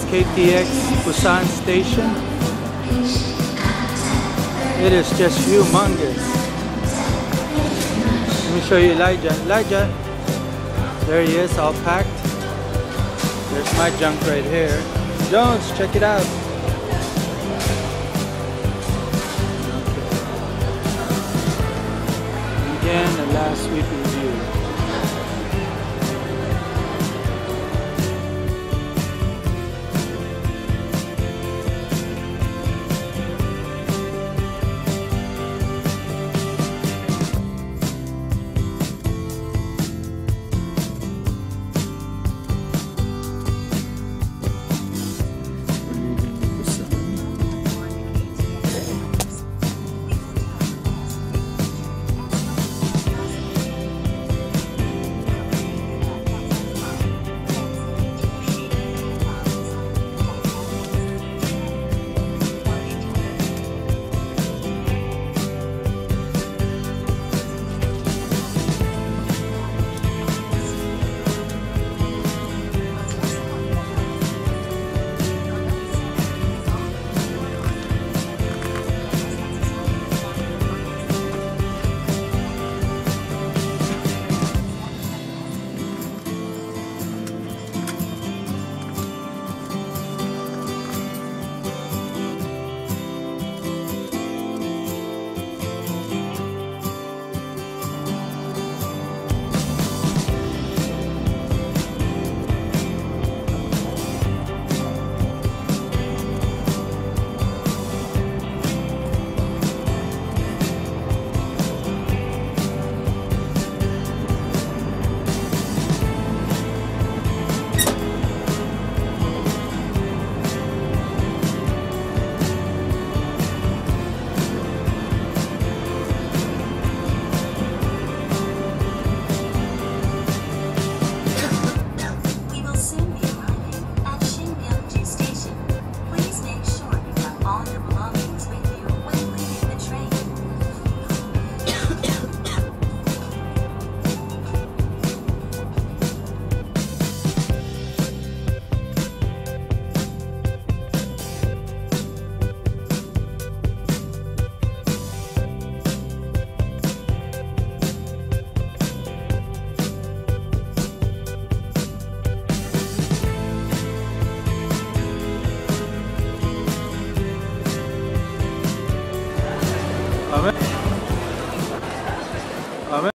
KTX Busan Station. It is just humongous. Let me show you Elijah. Elijah, there he is, all packed. There's my junk right here. Jones, check it out. Abi. Abi.